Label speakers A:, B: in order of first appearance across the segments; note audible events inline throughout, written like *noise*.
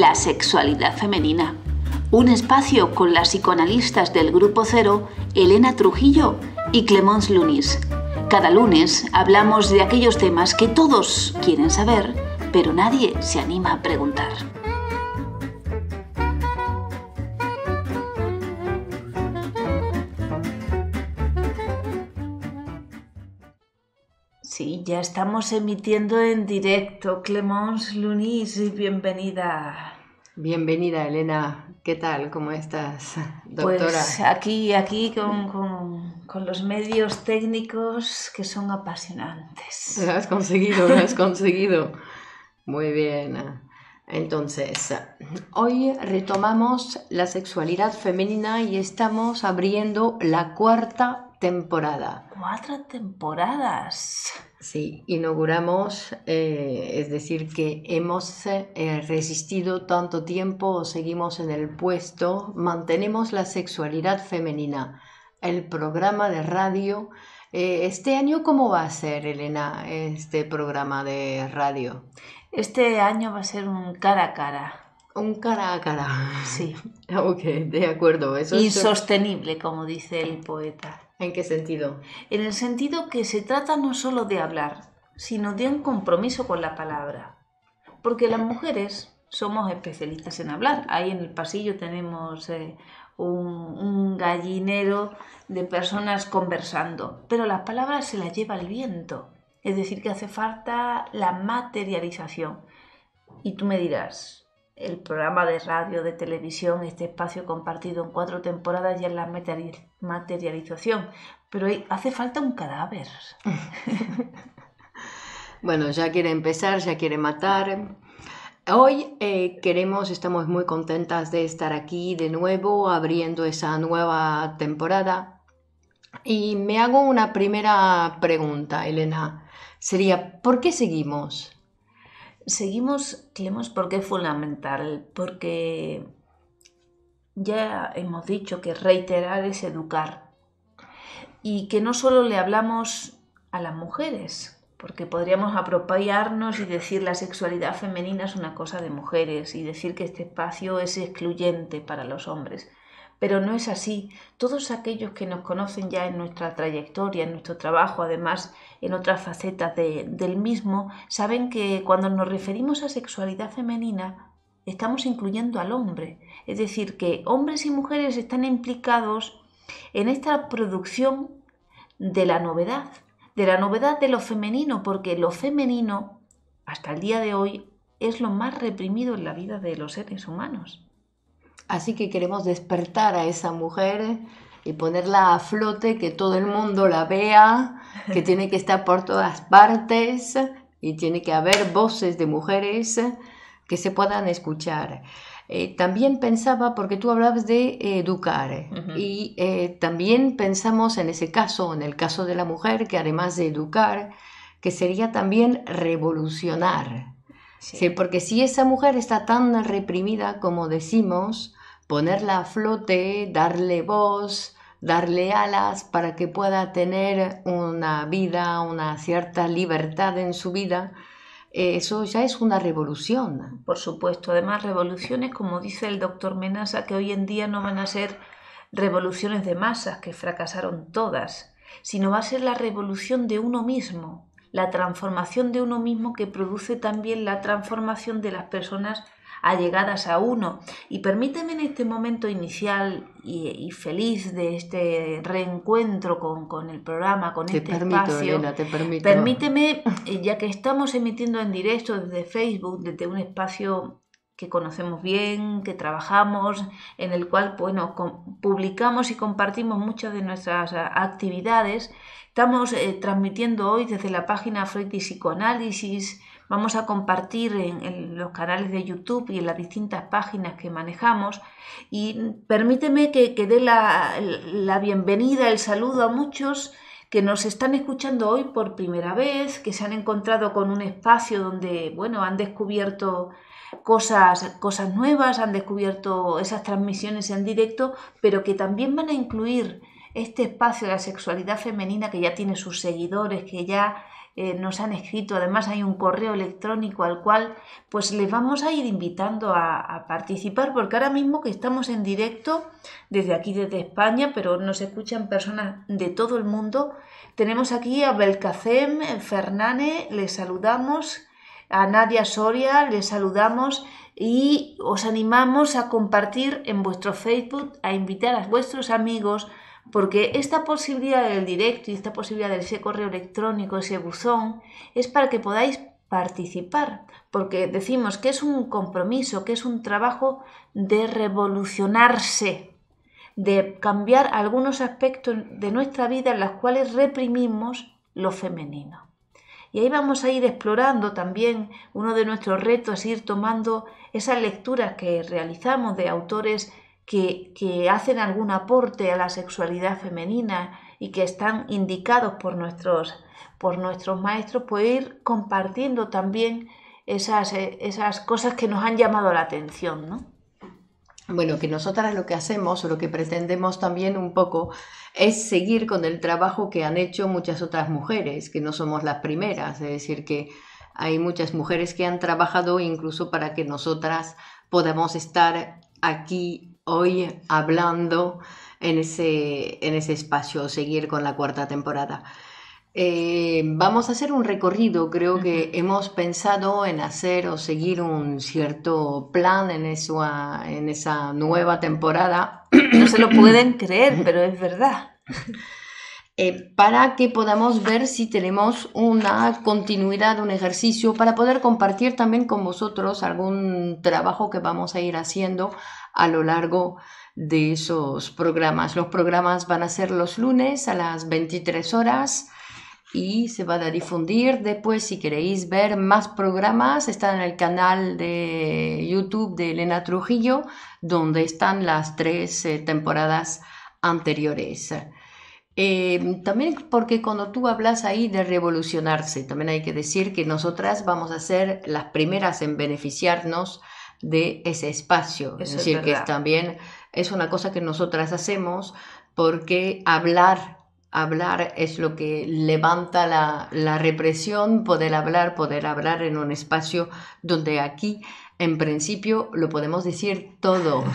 A: La sexualidad femenina. Un espacio con las psicoanalistas del Grupo Cero, Elena Trujillo y Clemence Lunis. Cada lunes hablamos de aquellos temas que todos quieren saber, pero nadie se anima a preguntar. Sí, ya estamos emitiendo en directo. Clemence Lunis, bienvenida.
B: Bienvenida, Elena. ¿Qué tal? ¿Cómo estás, doctora?
A: Pues aquí, aquí con, con, los medios técnicos que son apasionantes.
B: Lo has conseguido, lo has conseguido. Muy bien. Entonces, hoy retomamos la sexualidad femenina y estamos abriendo la cuarta temporada.
A: Cuatro temporadas.
B: Sí, inauguramos, eh, es decir, que hemos eh, resistido tanto tiempo, seguimos en el puesto, mantenemos la sexualidad femenina, el programa de radio. Eh, este año, ¿cómo va a ser, Elena, este programa de radio?
A: Este año va a ser un cara a cara.
B: Un cara a cara.
A: Sí. *laughs*
B: ok, de acuerdo.
A: Eso Insostenible, como dice el poeta.
B: ¿En qué sentido?
A: En el sentido que se trata no solo de hablar, sino de un compromiso con la palabra. Porque las mujeres somos especialistas en hablar. Ahí en el pasillo tenemos eh, un, un, gallinero de personas conversando, pero las palabras se las lleva el viento. Es decir, que hace falta la materialización. Y tú me dirás, el programa de radio, de televisión, este espacio compartido en cuatro temporadas ya es la materialización, pero hace falta un cadáver. *laughs*
B: bueno, ya quiere empezar, ya quiere matar. Hoy eh, queremos, estamos muy contentas de estar aquí de nuevo, abriendo esa nueva temporada. Y me hago una primera pregunta, Elena. Sería, ¿por qué seguimos?
A: Seguimos, Clemos, porque es fundamental, porque ya hemos dicho que reiterar es educar y que no solo le hablamos a las mujeres, porque podríamos apropiarnos y decir la sexualidad femenina es una cosa de mujeres y decir que este espacio es excluyente para los hombres. Pero no es así. Todos aquellos que nos conocen ya en nuestra trayectoria, en nuestro trabajo, además en otras facetas del mismo, saben que cuando nos referimos a sexualidad femenina, estamos incluyendo al hombre. Es decir, que hombres y mujeres están implicados en esta producción de la novedad, de la novedad de lo femenino, porque lo femenino, hasta el día de hoy, es lo más reprimido en la vida de los seres humanos.
B: Así que queremos despertar a esa mujer y ponerla a flote, que todo el mundo la vea, que *laughs* tiene que estar por todas partes y tiene que haber voces de mujeres que se puedan escuchar. Eh, también pensaba, porque tú hablabas de educar, y eh, también pensamos en ese caso, en el caso de la mujer, que además de educar, que sería también revolucionar. Sí. porque si esa mujer está tan reprimida como decimos, ponerla a flote, darle voz, darle alas para que pueda tener una vida, una cierta libertad en su vida, eso ya es una revolución.
A: Por supuesto, además revoluciones, como dice el doctor Menasa, que hoy en día no van a ser revoluciones de masas, que fracasaron todas, sino va a ser la revolución de uno mismo, la transformación de uno mismo que produce también la transformación de las personas allegadas a uno. Y permíteme en este momento inicial y, feliz de este reencuentro con, el programa, con este espacio.
B: te permito.
A: Permíteme, eh, ya que estamos emitiendo en directo desde Facebook, desde un espacio que conocemos bien, que trabajamos, en el cual bueno, publicamos y compartimos muchas de nuestras actividades. Estamos eh, transmitiendo hoy desde la página Freud y Psicoanálisis, vamos a compartir en, los canales de YouTube y en las distintas páginas que manejamos. Y permíteme que, dé la, la bienvenida, el saludo a muchos que nos están escuchando hoy por primera vez, que se han encontrado con un espacio donde, bueno, han descubierto cosas, cosas nuevas, han descubierto esas transmisiones en directo, pero que también van a incluir este espacio de la sexualidad femenina que ya tiene sus seguidores, que ya eh, nos han escrito, además hay un correo electrónico al cual pues les vamos a ir invitando a, participar porque ahora mismo que estamos en directo desde aquí, desde España, pero nos escuchan personas de todo el mundo, tenemos aquí a Belcacem Fernane, les saludamos, a Nadia Soria, les saludamos y os animamos a compartir en vuestro Facebook, a invitar a vuestros amigos, porque esta posibilidad del directo y esta posibilidad de ese correo electrónico, ese buzón, es para que podáis participar, porque decimos que es un compromiso, que es un trabajo de revolucionarse, de cambiar algunos aspectos de nuestra vida en los cuales reprimimos lo femenino. Y ahí vamos a ir explorando también uno de nuestros retos, ir tomando esas lecturas que realizamos de autores que, hacen algún aporte a la sexualidad femenina y que están indicados por nuestros, por nuestros maestros, pues ir compartiendo también esas, eh, esas cosas que nos han llamado la atención, ¿no?
B: Bueno, que nosotras lo que hacemos o lo que pretendemos también un poco es seguir con el trabajo que han hecho muchas otras mujeres, que no somos las primeras, es decir, que hay muchas mujeres que han trabajado incluso para que nosotras podamos estar aquí hoy hablando en ese, en ese espacio, seguir con la cuarta temporada. Eh, vamos a hacer un recorrido, creo que hemos pensado en hacer o seguir un cierto plan en, eso, en esa nueva temporada. *clears throat*
A: No se lo pueden creer, pero es verdad.
B: Eh, para que podamos ver si tenemos una continuidad, un ejercicio, para poder compartir también con vosotros algún trabajo que vamos a ir haciendo a lo largo de esos programas. Los programas van a ser los lunes a las 23 horas y se van a difundir. Después, si queréis ver más programas, están en el canal de YouTube de Elena Trujillo, donde están las tres eh, temporadas anteriores. Eh, también porque cuando tú hablas ahí de revolucionarse, también hay que decir que nosotras vamos a ser las primeras en beneficiarnos de ese espacio. es decir, que también es una cosa que nosotras hacemos porque hablar, hablar es lo que levanta la, la represión, poder hablar, poder hablar en un espacio donde aquí, en principio, lo podemos decir todo. *laughs*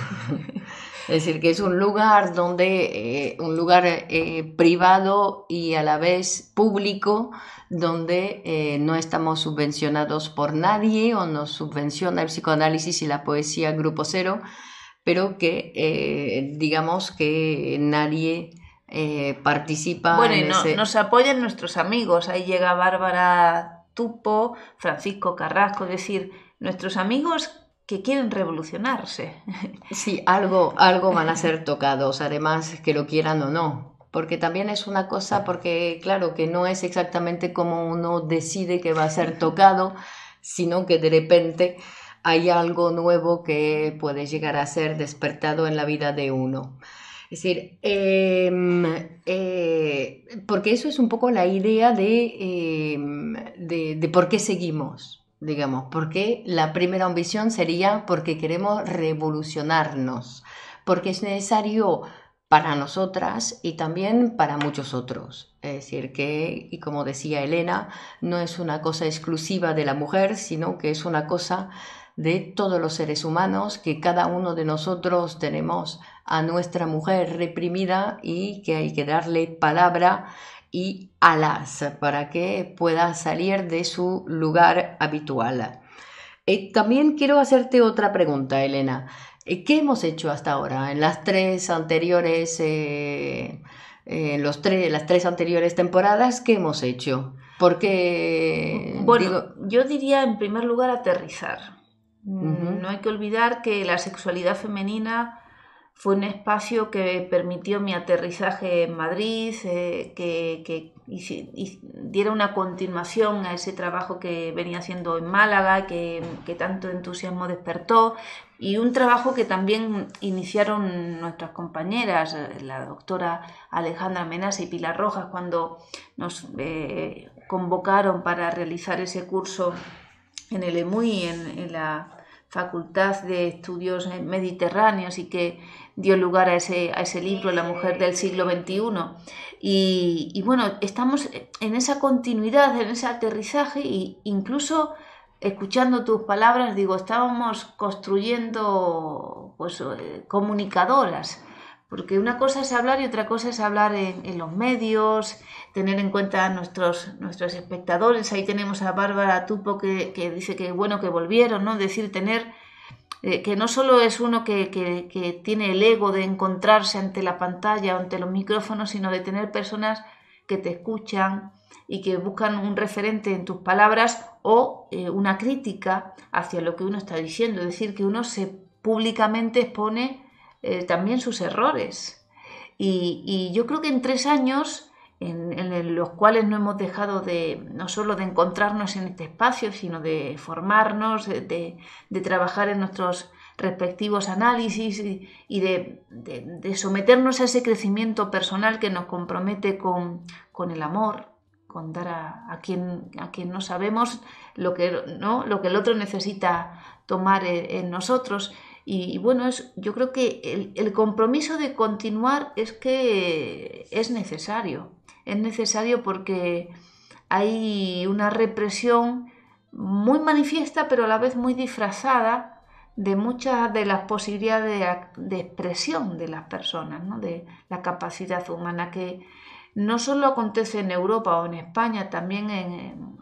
B: Es decir, que es un lugar donde, eh, un lugar eh, privado y a la vez público, donde eh, no estamos subvencionados por nadie o nos subvenciona el psicoanálisis y la poesía Grupo Cero, pero que digamos que nadie participa.
A: Bueno, y nos apoyan nuestros amigos. Ahí llega Bárbara Tupo, Francisco Carrasco, es decir, nuestros amigos que quieren revolucionarse. *laughs*
B: Sí, algo, algo van a ser tocados, además que lo quieran o no. Porque también es una cosa, porque claro, que no es exactamente como uno decide que va a ser tocado, sino que de repente hay algo nuevo que puede llegar a ser despertado en la vida de uno. Es decir, em, eh, porque eso es un poco la idea de, em, de, de por qué seguimos digamos, porque la primera ambición sería porque queremos revolucionarnos, porque es necesario para nosotras y también para muchos otros. Es decir, que, y como decía Elena, no es una cosa exclusiva de la mujer, sino que es una cosa de todos los seres humanos, que cada uno de nosotros tenemos a nuestra mujer reprimida y que hay que darle palabra y alas para que pueda salir de su lugar habitual. Eh, también quiero hacerte otra pregunta, Elena. Eh, ¿Qué hemos hecho hasta ahora en las tres anteriores, eh, los las tres anteriores temporadas? ¿Qué hemos hecho? Porque
A: bueno, yo diría en primer lugar aterrizar. No hay que olvidar que la sexualidad femenina fue un espacio que permitió mi aterrizaje en Madrid, eh, que, diera una continuación a ese trabajo que venía haciendo en Málaga, que, tanto entusiasmo despertó, y un trabajo que también iniciaron nuestras compañeras, la doctora Alejandra Menasa y Pilar Rojas, cuando nos eh, convocaron para realizar ese curso en el EMUI, en la Facultad de Estudios Mediterráneos y que dio lugar a ese, a ese libro, La mujer del siglo XXI. Y, bueno, estamos en esa continuidad, en ese aterrizaje e incluso escuchando tus palabras, digo, estábamos construyendo pues, eh, comunicadoras, porque una cosa es hablar y otra cosa es hablar en, los medios, tener en cuenta a nuestros, nuestros espectadores. Ahí tenemos a Bárbara Tupo que, que dice que bueno que volvieron, ¿no? decir, tener eh, que no solo es uno que, que, tiene el ego de encontrarse ante la pantalla o ante los micrófonos, sino de tener personas que te escuchan y que buscan un referente en tus palabras o eh, una crítica hacia lo que uno está diciendo, es decir, que uno se públicamente expone eh, también sus errores. Y, y, yo creo que en tres años, en, los cuales no hemos dejado de, no solo de encontrarnos en este espacio, sino de formarnos, de, de, trabajar en nuestros respectivos análisis y, y de, de, someternos a ese crecimiento personal que nos compromete con, con el amor, contar a, quien, a quien no sabemos lo que, ¿no? lo que el otro necesita tomar en, nosotros. Y, bueno, es, yo creo que el, el, compromiso de continuar es que es necesario. Es necesario porque hay una represión muy manifiesta, pero a la vez muy disfrazada de muchas de las posibilidades de, de expresión de las personas, ¿no? de la capacidad humana que, no solo acontece en Europa o en España, también en,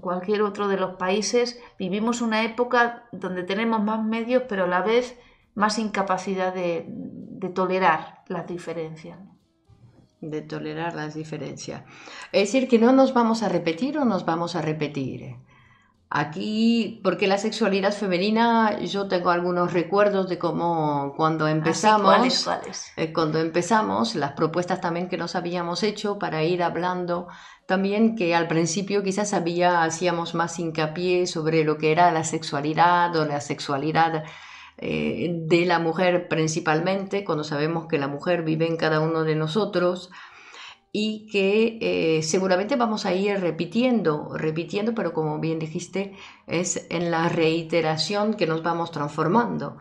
A: cualquier otro de los países. Vivimos una época donde tenemos más medios, pero a la vez más incapacidad de, de tolerar las diferencias.
B: De tolerar las diferencias. Es decir, que no nos vamos a repetir o nos vamos a repetir. Aquí, porque la sexualidad femenina, yo tengo algunos recuerdos de cómo cuando ah, empezamos, eh, cuando empezamos, las propuestas también que nos habíamos hecho para ir hablando, también que al principio quizás había, hacíamos más hincapié sobre lo que era la sexualidad o la sexualidad eh, de la mujer principalmente, cuando sabemos que la mujer vive en cada uno de nosotros, y que eh, seguramente vamos a ir repitiendo, repitiendo, pero como bien dijiste, es en la reiteración que nos vamos transformando,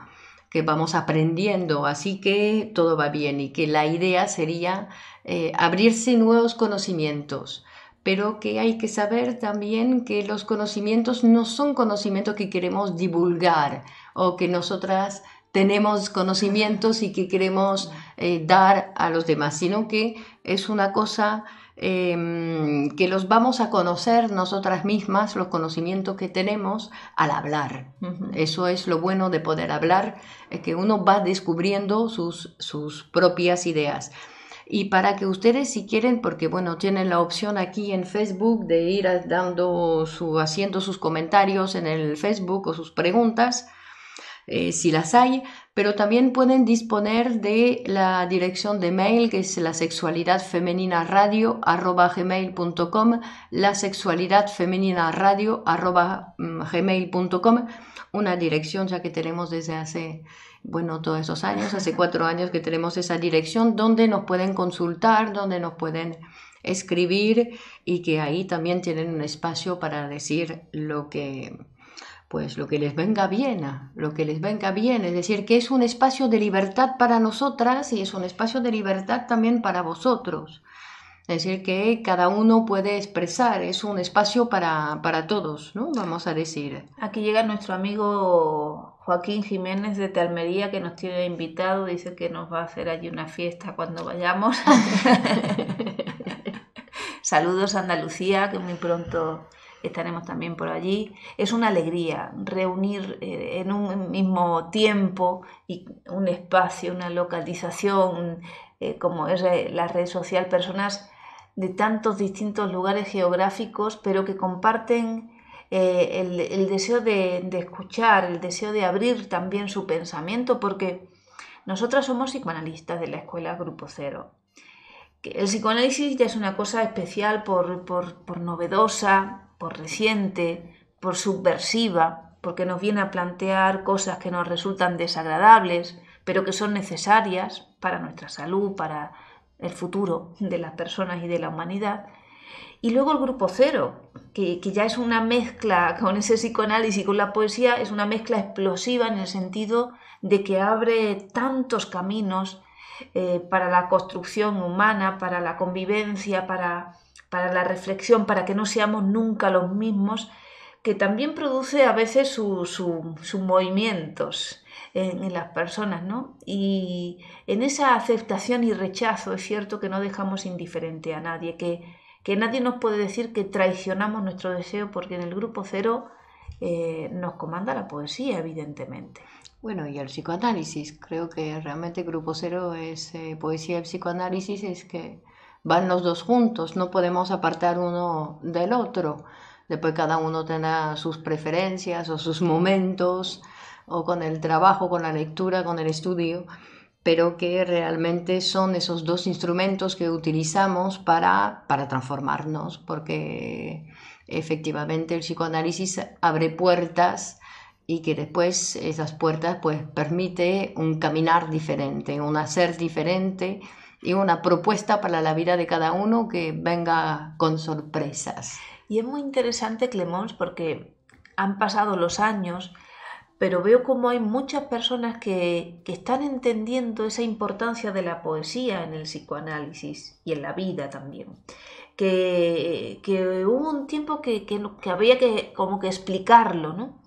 B: que vamos aprendiendo, así que todo va bien y que la idea sería eh, abrirse nuevos conocimientos, pero que hay que saber también que los conocimientos no son conocimientos que queremos divulgar o que nosotras tenemos conocimientos y que queremos eh, dar a los demás, sino que es una cosa em, que los vamos a conocer nosotras mismas, los conocimientos que tenemos al hablar. Eso es lo bueno de poder hablar, que uno va descubriendo sus, sus propias ideas. Y para que ustedes, si quieren, porque bueno, tienen la opción aquí en Facebook de ir dando su, haciendo sus comentarios en el Facebook o sus preguntas, eh, si las hay, pero también pueden disponer de la dirección de mail que es la sexualidad femenina radio gmail.com, la sexualidad femenina radio mm, gmail.com, una dirección ya que tenemos desde hace, bueno, todos esos años, hace cuatro años que tenemos esa dirección donde nos pueden consultar, donde nos pueden escribir y que ahí también tienen un espacio para decir lo que pues lo que les venga bien, lo que les venga bien, es decir, que es un espacio de libertad para nosotras y es un espacio de libertad también para vosotros. Es decir, que cada uno puede expresar, es un espacio para, para todos, ¿no? Vamos a decir.
A: Aquí llega nuestro amigo Joaquín Jiménez de Talmería que nos tiene invitado, dice que nos va a hacer allí una fiesta cuando vayamos. *laughs* Saludos a Andalucía, que muy pronto estaremos también por allí. Es una alegría reunir eh, en un mismo tiempo y un espacio, una localización, eh, como es la red social, personas de tantos distintos lugares geográficos, pero que comparten el, deseo de, de, escuchar, el deseo de abrir también su pensamiento, porque nosotras somos psicoanalistas de la escuela Grupo Cero. El psicoanálisis ya es una cosa especial por, por, por novedosa, por reciente, por subversiva, porque nos viene a plantear cosas que nos resultan desagradables, pero que son necesarias para nuestra salud, para el futuro de las personas y de la humanidad. Y luego el grupo cero, que, ya es una mezcla con ese psicoanálisis y con la poesía, es una mezcla explosiva en el sentido de que abre tantos caminos eh, para la construcción humana, para la convivencia, para, para la reflexión, para que no seamos nunca los mismos, que también produce a veces sus movimientos en, las personas, ¿no? Y en esa aceptación y rechazo es cierto que no dejamos indiferente a nadie, que, que nadie nos puede decir que traicionamos nuestro deseo porque en el grupo cero eh, nos comanda la poesía, evidentemente.
B: Bueno, y el psicoanálisis, creo que realmente Grupo Cero es eh, poesía y psicoanálisis, es que van los dos juntos, no podemos apartar uno del otro. Después cada uno tendrá sus preferencias o sus momentos, o con el trabajo, con la lectura, con el estudio, pero que realmente son esos dos instrumentos que utilizamos para, para transformarnos, porque efectivamente el psicoanálisis abre puertas y que después esas puertas pues permite un caminar diferente, un hacer diferente y una propuesta para la vida de cada uno que venga con sorpresas.
A: Y es muy interesante, Clemons, porque han pasado los años pero veo como hay muchas personas que, están entendiendo esa importancia de la poesía en el psicoanálisis y en la vida también. Que, hubo un tiempo que, que, había que como que explicarlo, ¿no?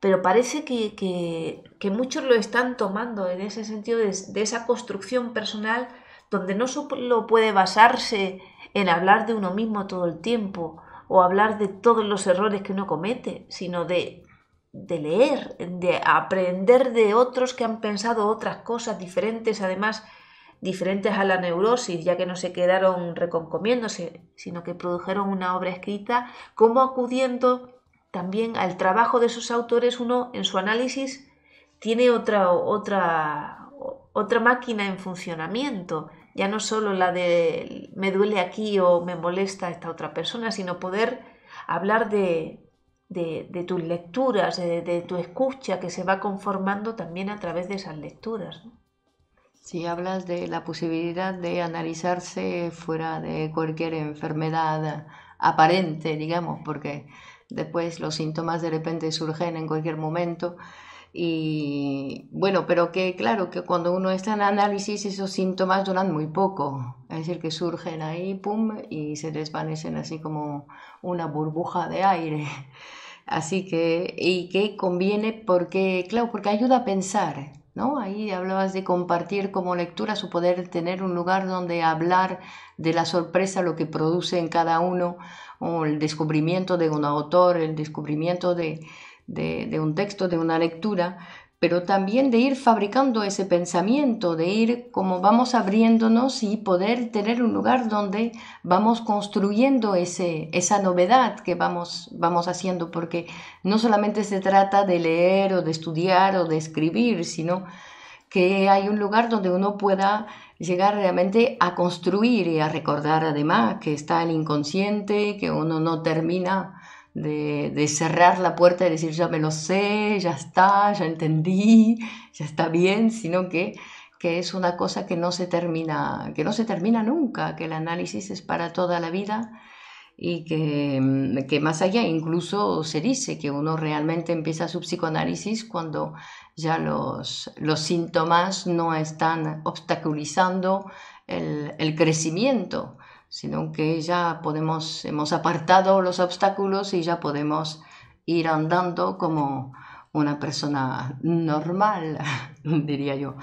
A: Pero parece que, muchos lo están tomando en ese sentido de, de esa construcción personal donde no solo puede basarse en hablar de uno mismo todo el tiempo o hablar de todos los errores que uno comete, sino de de leer, de aprender de otros que han pensado otras cosas diferentes, además diferentes a la neurosis, ya que no se quedaron reconcomiéndose, sino que produjeron una obra escrita, como acudiendo también al trabajo de esos autores, uno en su análisis tiene otra, otra, otra máquina en funcionamiento, ya no solo la de me duele aquí o me molesta esta otra persona, sino poder hablar de, de, tus lecturas, de, tu escucha que se va conformando también a través de esas lecturas.
B: Si hablas de la posibilidad de analizarse fuera de cualquier enfermedad aparente, digamos, porque después los síntomas de repente surgen en cualquier momento. Y bueno, pero que claro, que cuando uno está en análisis esos síntomas duran muy poco, es decir, que surgen ahí, pum, y se desvanecen así como una burbuja de aire. Así que, y que conviene porque, claro, porque ayuda a pensar, ¿no? Ahí hablabas de compartir como lectura, su poder tener un lugar donde hablar de la sorpresa, lo que produce en cada uno, o el descubrimiento de un autor, el descubrimiento de, de un texto, de una lectura, pero también de ir fabricando ese pensamiento, de ir como vamos abriéndonos y poder tener un lugar donde vamos construyendo ese, esa novedad que vamos, vamos haciendo, porque no solamente se trata de leer o de estudiar o de escribir, sino que hay un lugar donde uno pueda llegar realmente a construir y a recordar además que está el inconsciente, que uno no termina de, cerrar la puerta y decir ya me lo sé, ya está, ya entendí, *laughs* ya está bien, sino que, que es una cosa que no se termina, que no se termina nunca, que el análisis es para toda la vida y que, que, más allá incluso se dice que uno realmente empieza su psicoanálisis cuando ya los, los síntomas no están obstaculizando el crecimiento sino que ya podemos, hemos apartado los obstáculos y ya podemos ir andando como una persona normal, *laughs* diría yo.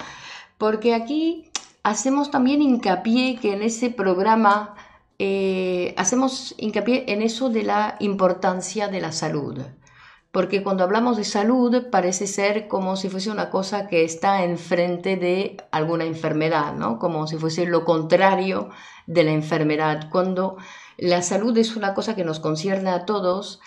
B: Porque aquí hacemos también hincapié que en ese programa eh, hacemos hincapié en eso de la importancia de la salud porque cuando hablamos de salud parece ser como si fuese una cosa que está enfrente de alguna enfermedad, ¿no? Como si fuese lo contrario de la enfermedad, cuando la salud es una cosa que nos concierne a todos,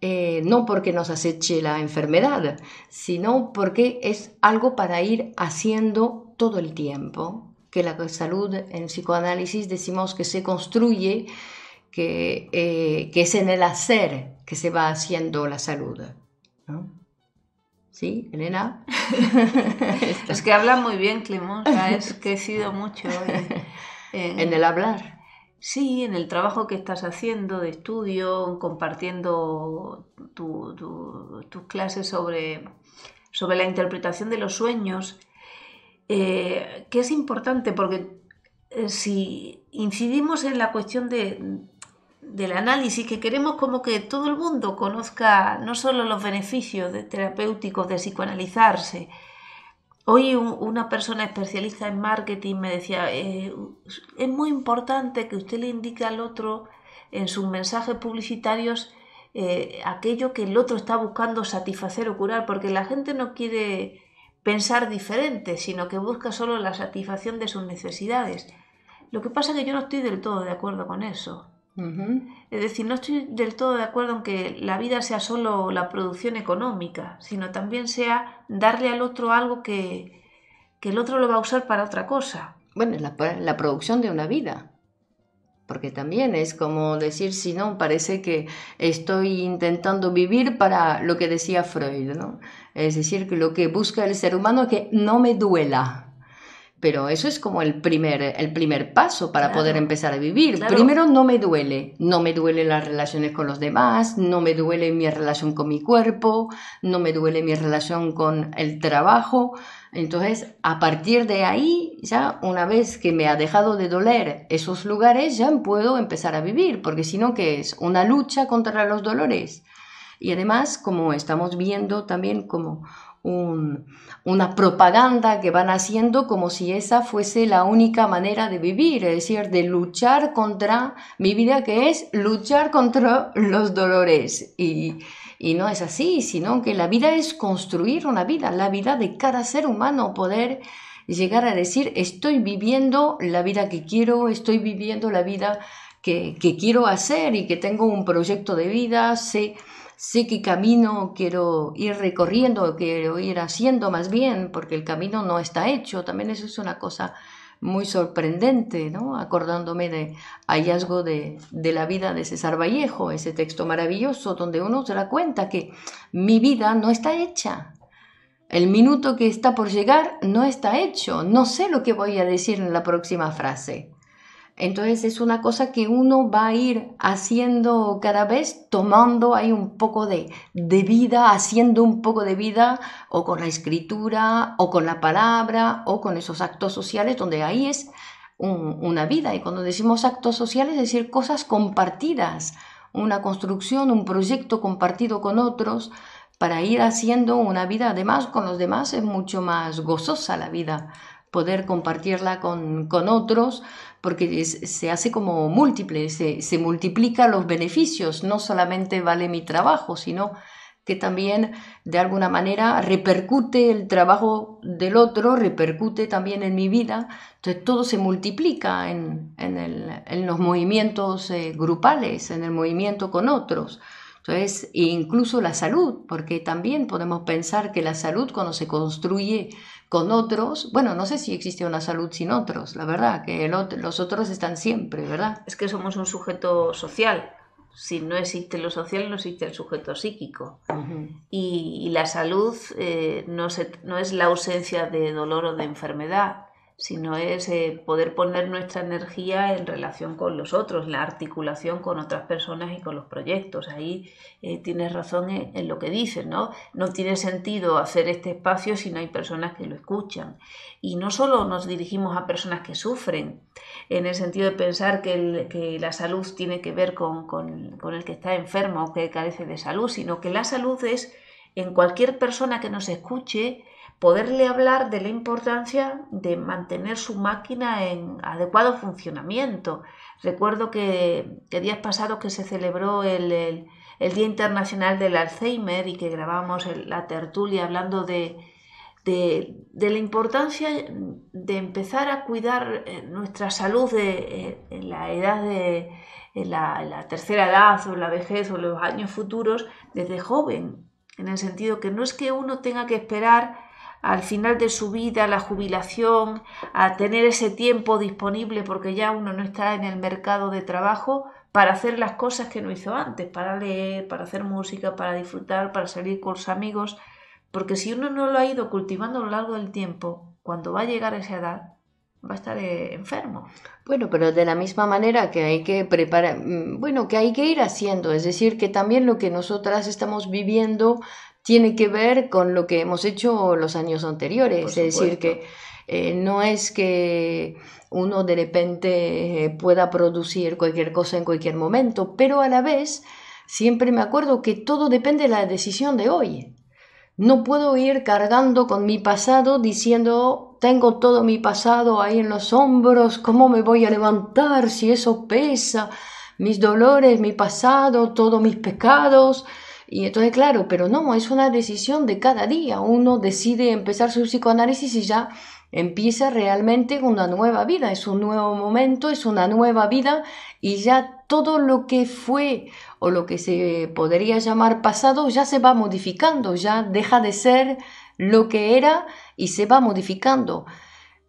B: eh, no porque nos aceche la enfermedad, sino porque es algo para ir haciendo todo el tiempo, que la salud en psicoanálisis decimos que se construye que, eh, que es en el hacer que se va haciendo la salud. ¿no? ¿Sí, Elena? *laughs*
A: es que habla muy bien, Clemón, has crecido mucho *laughs*
B: en, el hablar.
A: Sí, en el trabajo que estás haciendo de estudio, compartiendo tus clases sobre, sobre la interpretación de los sueños, eh, que es importante porque eh, si incidimos en la cuestión de, del análisis, que queremos como que todo el mundo conozca no solo los beneficios de terapéuticos de psicoanalizarse, Hoy una persona especialista en marketing me decía, eh, es muy importante que usted le indique al otro en sus mensajes publicitarios eh, aquello que el otro está buscando satisfacer o curar, porque la gente no quiere pensar diferente, sino que busca solo la satisfacción de sus necesidades. Lo que pasa es que yo no estoy del todo de acuerdo con eso. Es decir, no estoy del todo de acuerdo en que la vida sea solo la producción económica, sino también sea darle al otro algo que, el otro lo va a usar para otra cosa.
B: Bueno, la, la producción de una vida. Porque también es como decir, si no, parece que estoy intentando vivir para lo que decía Freud, ¿no? Es decir, que lo que busca el ser humano es que no me duela. Pero eso es como el primer, el primer paso para poder empezar a vivir. Primero no me duele, no me duele las relaciones con los demás, no me duele mi relación con mi cuerpo, no me duele mi relación con el trabajo. Entonces, a partir de ahí, ya una vez que me ha dejado de doler esos lugares, ya puedo empezar a vivir, porque si no, ¿qué es? Una lucha contra los dolores. Y además, como estamos viendo también como una propaganda que van haciendo como si esa fuese la única manera de vivir, es decir, de luchar contra mi vida, que es luchar contra los dolores. Y, y no es así, sino que la vida es construir una vida, la vida de cada ser humano, poder llegar a decir, estoy viviendo la vida que quiero, estoy viviendo la vida que, que quiero hacer y que tengo un proyecto de vida, sé sé qué camino quiero ir recorriendo, quiero ir haciendo más bien, porque el camino no está hecho. También eso es una cosa muy sorprendente, ¿no? Acordándome de hallazgo de, de, la vida de César Vallejo, ese texto maravilloso donde uno se da cuenta que mi vida no está hecha. El minuto que está por llegar no está hecho. No sé lo que voy a decir en la próxima frase. Entonces es una cosa que uno va a ir haciendo cada vez, tomando ahí un poco de, vida, haciendo un poco de vida, o con la escritura, o con la palabra, o con esos actos sociales, donde ahí es una vida. Y cuando decimos actos sociales, es decir, cosas compartidas, una construcción, un proyecto compartido con otros, para ir haciendo una vida, además con los demás es mucho más gozosa la vida poder compartirla con, otros, porque se hace como múltiple, se, se multiplica los beneficios, no solamente vale mi trabajo, sino que también de alguna manera repercute el trabajo del otro, repercute también en mi vida, entonces todo se multiplica en, en, los movimientos eh, grupales, en el movimiento con otros. Entonces, incluso la salud, porque también podemos pensar que la salud cuando se construye con otros, bueno, no sé si existe una salud sin otros, la verdad, que los otros están siempre, ¿verdad?
A: Es que somos un sujeto social. Si no existe lo social, no existe el sujeto psíquico. y, la salud eh, no, no es la ausencia de dolor o de enfermedad, sino es eh, poder poner nuestra energía en relación con los otros, la articulación con otras personas y con los proyectos. Ahí eh, tienes razón en, lo que dices, ¿no? No tiene sentido hacer este espacio si no hay personas que lo escuchan. Y no solo nos dirigimos a personas que sufren, en el sentido de pensar que, la salud tiene que ver con, con el que está enfermo o que carece de salud, sino que la salud es en cualquier persona que nos escuche, poderle hablar de la importancia de mantener su máquina en adecuado funcionamiento. Recuerdo que, días pasados que se celebró el, Día Internacional del Alzheimer y que grabamos la tertulia hablando de, de, la importancia de empezar a cuidar eh, nuestra salud eh, en la edad de la, la, tercera edad o la vejez o los años futuros desde joven, en el sentido que no es que uno tenga que esperar al final de su vida, la jubilación, a tener ese tiempo disponible porque ya uno no está en el mercado de trabajo para hacer las cosas que no hizo antes, para leer, para hacer música, para disfrutar, para salir con los amigos, porque si uno no lo ha ido cultivando a lo largo del tiempo, cuando va a llegar a esa edad, va a estar eh, enfermo.
B: Bueno, pero de la misma manera que hay que preparar, mm, bueno, que hay que ir haciendo, es decir, que también lo que nosotras estamos viviendo tiene que ver con lo que hemos hecho los años anteriores, es decir, que eh, no es que uno de repente eh, pueda producir cualquier cosa en cualquier momento, pero a la vez siempre me acuerdo que todo depende de la decisión de hoy. No puedo ir cargando con mi pasado diciendo, tengo todo mi pasado ahí en los hombros, ¿cómo me voy a levantar si eso pesa? Mis dolores, mi pasado, todos mis pecados. Y entonces, claro, pero no, es una decisión de cada día. Uno decide empezar su psicoanálisis y ya empieza realmente una nueva vida, es un nuevo momento, es una nueva vida y ya todo lo que fue o lo que se podría llamar pasado ya se va modificando, ya deja de ser lo que era y se va modificando.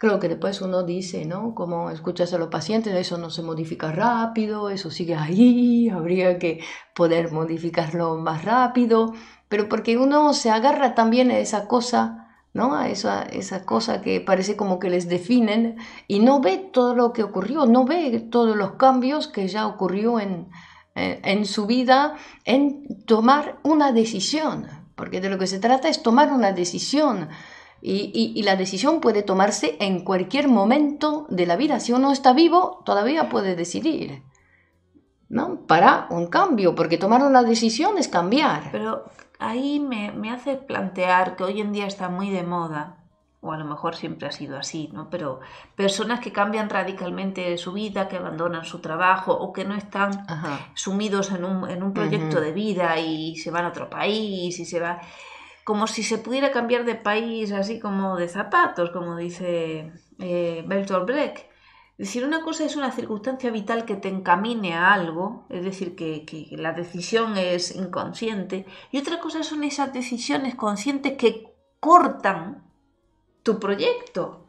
B: Creo que después uno dice, ¿no? Como escuchas a los pacientes, eso no se modifica rápido, eso sigue ahí, *laughs* habría que poder modificarlo más rápido, pero porque uno se agarra también a esa cosa, ¿no? A esa, esa cosa que parece como que les definen y no ve todo lo que ocurrió, no ve todos los cambios que ya ocurrió en, eh, en su vida en tomar una decisión, porque de lo que se trata es tomar una decisión. Y, la decisión puede tomarse en cualquier momento de la vida. Si uno está vivo, todavía puede decidir. ¿no? Para un cambio, porque tomar una decisión es cambiar.
A: Pero ahí me, me hace plantear que hoy en día está muy de moda o a lo mejor siempre ha sido así, ¿no? Pero personas que cambian radicalmente su vida, que abandonan su trabajo o que no están sumidos en un, en un proyecto de vida y se van a otro país y se va... Como si se pudiera cambiar de país así como de zapatos, como dice eh, Bertolt Brecht. Es decir, una cosa es una circunstancia vital que te encamine a algo, es decir, que, que, la decisión es inconsciente, y otra cosa son esas decisiones conscientes que cortan tu proyecto,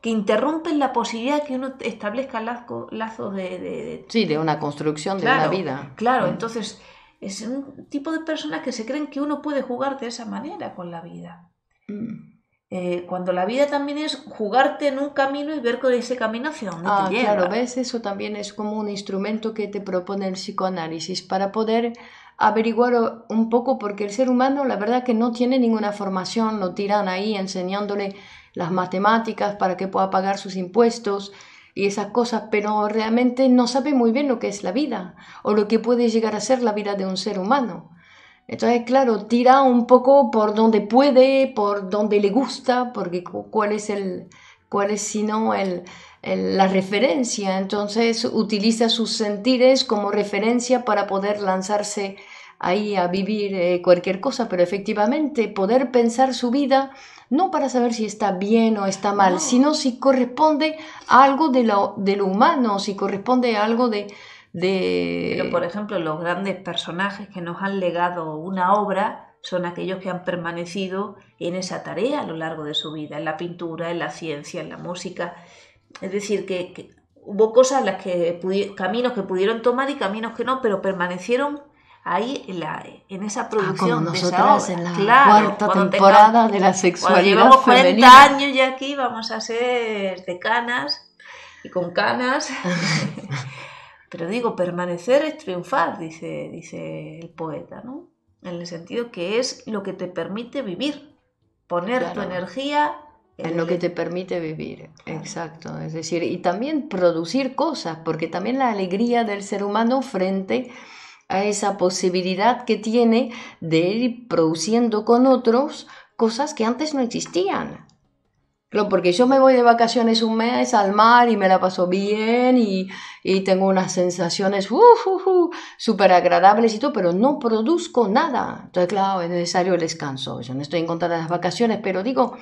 A: que interrumpen la posibilidad de que uno establezca lazos de,
B: Sí, de una construcción de una vida.
A: Claro, mm. entonces es un tipo de personas que se creen que uno puede jugar de esa manera con la vida. Mm. Eh, cuando la vida también es jugarte en un camino y ver con ese camino hacia dónde
B: ah,
A: te lleva.
B: Claro, ves, eso también es como un instrumento que te propone el psicoanálisis para poder averiguar un poco porque el ser humano la verdad que no tiene ninguna formación, lo tiran ahí enseñándole las matemáticas para que pueda pagar sus impuestos y esas cosas, pero realmente no sabe muy bien lo que es la vida o lo que puede llegar a ser la vida de un ser humano. Entonces, claro, tira un poco por donde puede, por donde le gusta, porque cuál es el, cuál es sino el, la referencia. Entonces utiliza sus sentires como referencia para poder lanzarse ahí a vivir eh, cualquier cosa, pero efectivamente poder pensar su vida no para saber si está bien o está mal, sino si corresponde a algo de lo, de lo humano, si corresponde a algo de, de...
A: Pero, por ejemplo, los grandes personajes que nos han legado una obra son aquellos que han permanecido en esa tarea a lo largo de su vida, en la pintura, en la ciencia, en la música. Es decir, que, hubo cosas las que caminos que pudieron tomar y caminos que no, pero permanecieron ahí en, la, en esa ah, producción
B: de esa obra. en la cuarta temporada de la sexualidad
A: llevamos 40 años ya aquí vamos a ser decanas y con canas. *laughs* Pero digo permanecer es triunfar dice dice el poeta no en el sentido que es lo que te permite vivir poner tu energía
B: en lo que te permite vivir, exacto. Es decir, y también producir cosas, porque también la alegría del ser humano frente a esa posibilidad que tiene de ir produciendo con otros cosas que antes no existían. Claro, porque yo me voy de vacaciones un mes al mar y me la paso bien y, y tengo unas sensaciones uh, uh, uh, súper agradables y todo, pero no produzco nada. Entonces, claro, es necesario el descanso. Yo no estoy en contra de las vacaciones, pero digo,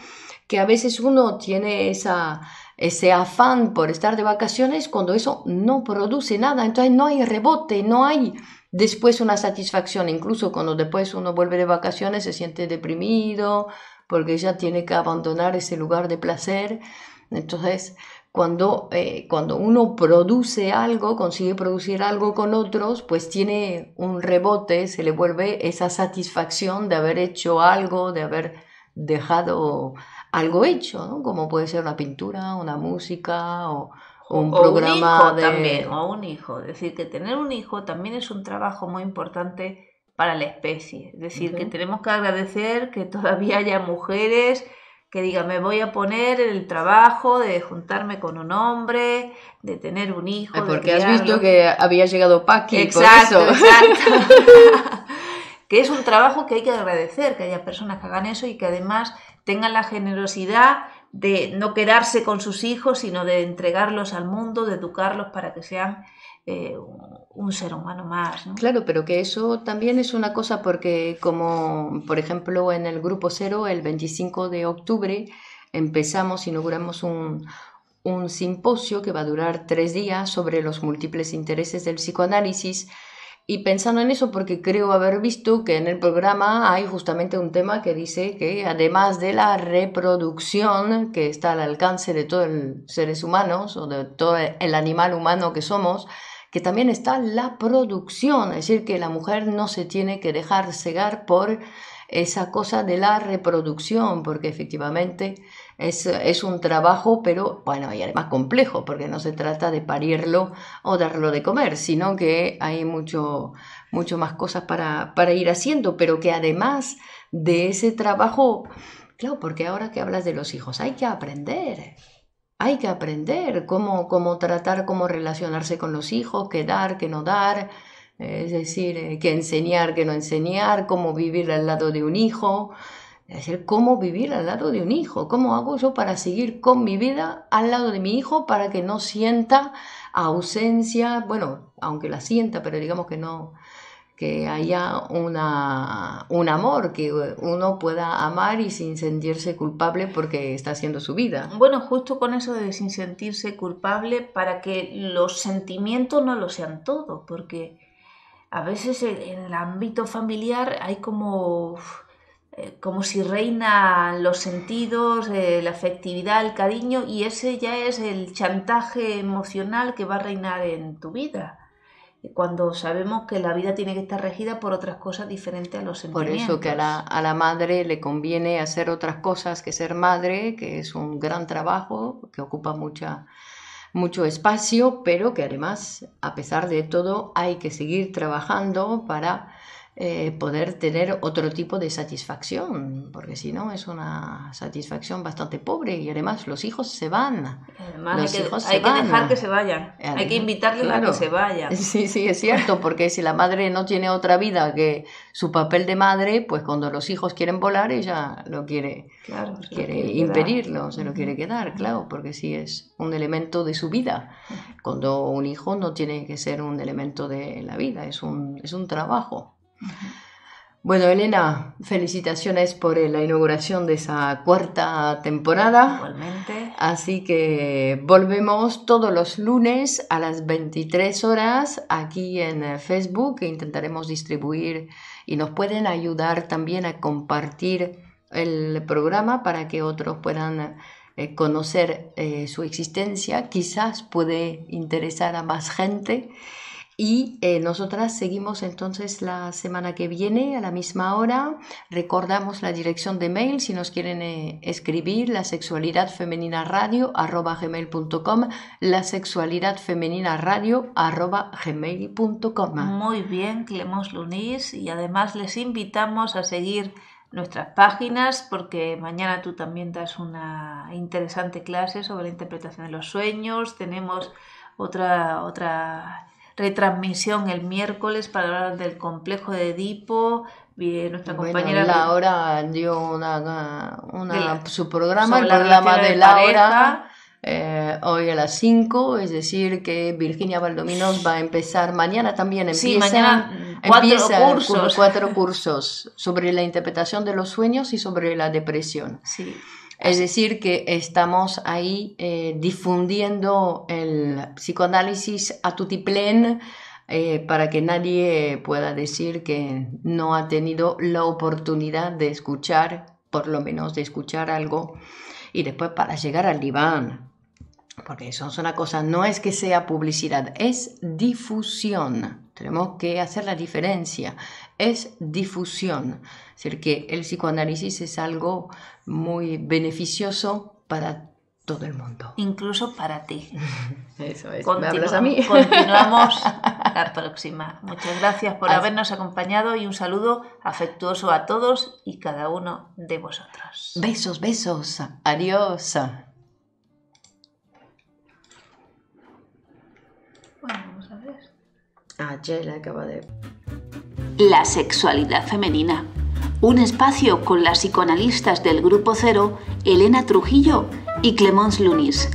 B: que a veces uno tiene esa, ese afán por estar de vacaciones cuando eso no produce nada, entonces no hay rebote, no hay después una satisfacción, incluso cuando después uno vuelve de vacaciones se siente deprimido porque ya tiene que abandonar ese lugar de placer, entonces cuando, eh, cuando uno produce algo, consigue producir algo con otros, pues tiene un rebote, se le vuelve esa satisfacción de haber hecho algo, de haber dejado algo hecho. Como puede ser una pintura, una música o, un programa
A: de... también, o un hijo. Es decir, que tener un hijo también es un trabajo muy importante para la especie. Es decir, que tenemos que agradecer que todavía haya mujeres que digan, me voy a poner el trabajo de juntarme con un hombre, de tener un hijo.
B: porque has visto que había llegado Paqui.
A: Exacto, por eso. exacto. *laughs* que es un trabajo que hay que agradecer, que haya personas que hagan eso y que además tengan la generosidad de no quedarse con sus hijos, sino de entregarlos al mundo, de educarlos para que sean eh, un ser humano más.
B: Claro, pero que eso también es una cosa porque como por ejemplo en el grupo cero el 25 de octubre empezamos, inauguramos un, un simposio que va a durar tres días sobre los múltiples intereses del psicoanálisis y pensando en eso, porque creo haber visto que en el programa hay justamente un tema que dice que además de la reproducción que está al alcance de todos los seres humanos o de todo el animal humano que somos, que también está la producción, es decir, que la mujer no se tiene que dejar cegar por esa cosa de la reproducción, porque efectivamente es, un trabajo, pero bueno, y además complejo, porque no se trata de parirlo o darlo de comer, sino que hay mucho, mucho más cosas para, para ir haciendo, pero que además de ese trabajo, claro, porque ahora que hablas de los hijos, hay que aprender. Hay que aprender cómo, cómo tratar, cómo relacionarse con los hijos, qué dar, qué no dar, es decir, eh, qué enseñar, qué no enseñar, cómo vivir al lado de un hijo. Es decir, cómo vivir al lado de un hijo, cómo hago yo para seguir con mi vida al lado de mi hijo para que no sienta ausencia, bueno, aunque la sienta, pero digamos que no, que haya una, un amor, que uno pueda amar y sin sentirse culpable porque está haciendo su vida.
A: Bueno, justo con eso de sin sentirse culpable para que los sentimientos no lo sean todo, porque a veces en el ámbito familiar hay como como si reinan los sentidos, eh, la afectividad, el cariño, y ese ya es el chantaje emocional que va a reinar en tu vida. Cuando sabemos que la vida tiene que estar regida por otras cosas diferentes a los sentimientos.
B: Por eso que a la, a la madre le conviene hacer otras cosas que ser madre, que es un gran trabajo, que ocupa mucha, mucho espacio, pero que además, a pesar de todo, hay que seguir trabajando para eh, poder tener otro tipo de satisfacción, porque si no es una satisfacción bastante pobre y además los hijos se van.
A: los hay que, hijos hay que dejar que se vayan, hay que invitarles a que se vayan. *laughs*
B: Sí, sí, es cierto, porque si la madre no tiene otra vida que su papel de madre, pues cuando los hijos quieren volar, ella lo quiere, quiere, impedirlo, se lo quiere quedar, claro, porque sí es un elemento de su vida. Cuando un hijo no tiene que ser un elemento de la vida, es un, es un trabajo. Bueno, Elena, felicitaciones por la inauguración de esa cuarta temporada.
A: Igualmente.
B: Así que volvemos todos los lunes a las 23 horas aquí en Facebook e intentaremos distribuir y nos pueden ayudar también a compartir el programa para que otros puedan eh, conocer eh, su existencia. Quizás puede interesar a más gente. Y eh, nosotras seguimos entonces la semana que viene a la misma hora. Recordamos la dirección de mail si nos quieren eh, escribir la sexualidad femenina radio arroba gmail.com la sexualidad femenina radio arroba gmail.com
A: Muy bien, Clemos Lunis y además les invitamos a seguir nuestras páginas porque mañana tú también das una interesante clase sobre la interpretación de los sueños. Tenemos otra otra retransmisión el miércoles para hablar del complejo de Edipo. Nuestra compañera
B: Laura dio una, su programa, el programa de, Laura. Eh, hoy a las 5, es decir, que Virginia Valdominos va a empezar mañana también empieza,
A: sí, mañana cuatro cursos.
B: cuatro cursos sobre la interpretación de los sueños y sobre la depresión.
A: Sí.
B: Es decir, que estamos ahí eh, difundiendo el psicoanálisis a tutiplén eh, para que nadie pueda decir que no ha tenido la oportunidad de escuchar, por lo menos de escuchar algo, y después para llegar al diván. Porque eso es una cosa, no es que sea publicidad, es difusión. Tenemos que hacer la diferencia. Es difusión. Es decir, que el psicoanálisis es algo muy beneficioso para todo el mundo.
A: Incluso para ti. *laughs*
B: Eso es. ¿Me hablas a mí?
A: Continuamos *laughs* la próxima. Muchas gracias por habernos acompañado y un saludo afectuoso a todos y cada uno de vosotros.
B: Besos, besos. Adiós. De...
C: La sexualidad femenina. Un espacio con las psicoanalistas del Grupo Cero, Elena Trujillo y Clemence Lunis.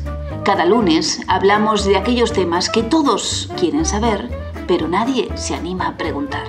C: Cada lunes hablamos de aquellos temas que todos quieren saber, pero nadie se anima a preguntar.